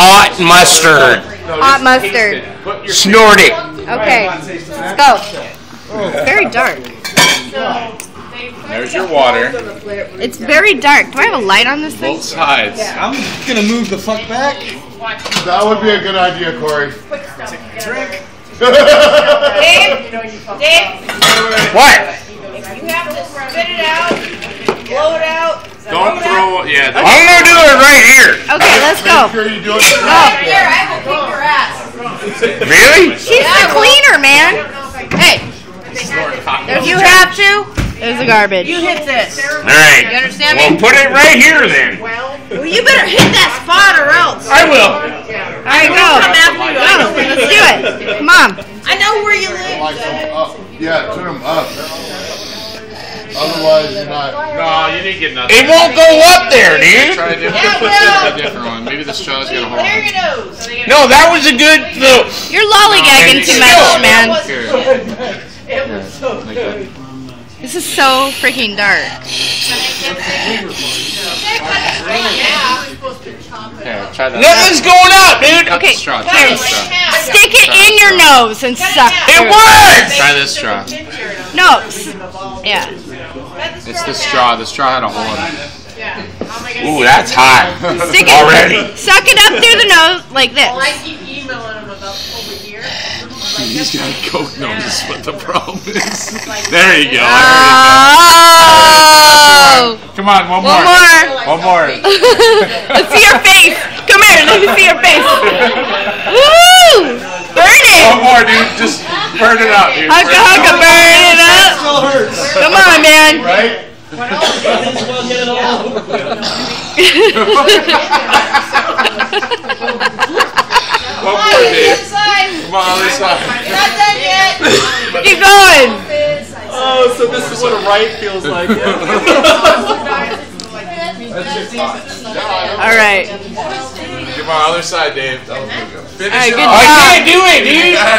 Hot mustard. Hot mustard. Snort it. Okay, let's go. Very dark. There's your water. It's very dark. Do I have a light on this thing? Both sides. I'm gonna move the fuck back. That would be a good idea, Corey. Drink. Dave, Dave, What? you have to spit it out, blow it out. Don't throw. Yeah. I'm gonna do it right here. Okay, let's go. Sure you do it. right Here, I will kick your ass. Really? She's the cleaner, man. Hey, if you have to, there's the garbage. You hit this. All right. You understand Well, me? put it right here then. Well, you better hit that spot or else. I will. All right, Come after you. Go. Let's do it. Come on. I know where you live. Like them up. Yeah, turn them up. Otherwise, you're not. No, you didn't get nothing. It won't go up there, dude. Try a different, Yeah, try well. a different one. Maybe the straw's got a hole. There your nose. No, that was a good little. You're lollygagging too much, man. Here. Like that. This is so freaking dark. Here, try that. Nothing's going out, dude. Okay, straw. here. Try this straw. Stick it in your nose and suck. It through. works. Try this straw. No. s- Yeah. It's the straw. The straw had a hole in it. Oh Ooh, that's hot. Stick it. Already. Suck it up through the nose like this. I keep emailing him about over here. He's got a coke nose. What the problem is? There you go. Oh. Come on, one more. One more. One more. Let's see your face. Come here. Let me see your face. Woo! Burn it. One it. more, dude. Just burn it out, dude. Hugga hugga, burn it up. Still hurts. Come on, man. Right? Might well get it all over with. One more, Dave. Inside. Come on, other side. Not done yet. Keep going. Oh, so this is what a right feels like. All right. Come on, other side, Dave. Finish right, it good oh, job. I can't do it, dude.